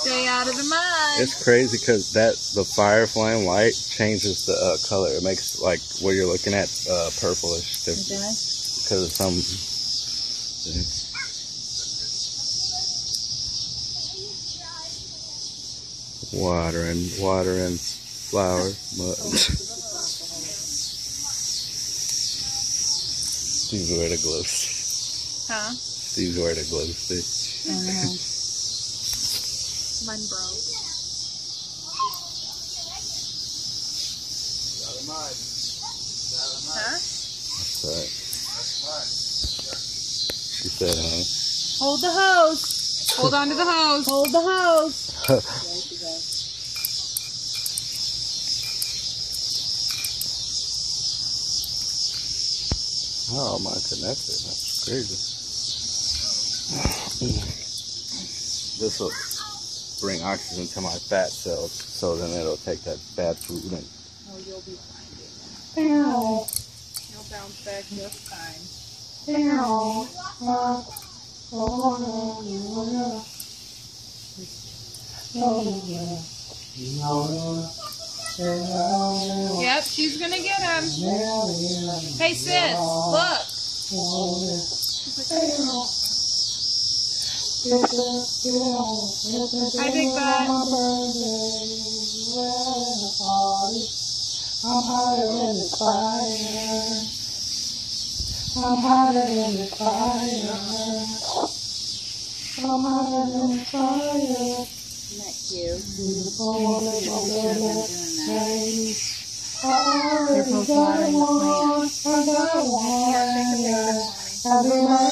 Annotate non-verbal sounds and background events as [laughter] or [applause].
Stay out of the mud. It's crazy because that the fire flame light changes the uh, color. It makes like what you're looking at uh, purplish because of some. Water and water and flour. Mud. Steve's wearing a glow stick. Huh? Steve's wearing a glow stick. Mine broke. Huh? That's right. She said, huh? Hold the hose. Hold on to the hose. [laughs] Hold the hose. How am I connected? That's crazy. [sighs] This will bring oxygen to my fat cells, so then it'll take that bad food and Oh, you'll be fine. baby. You'll bounce back just fine. Yep, she's gonna get him. Hey sis, look. Hi, Big Butt. I'm hotter than the fire. I'm hotter than the fire. I'm hotter than the fire. Isn't that cute? Beautiful woman, Take a picture of them doing that. I already both got watering the one. I got Here, take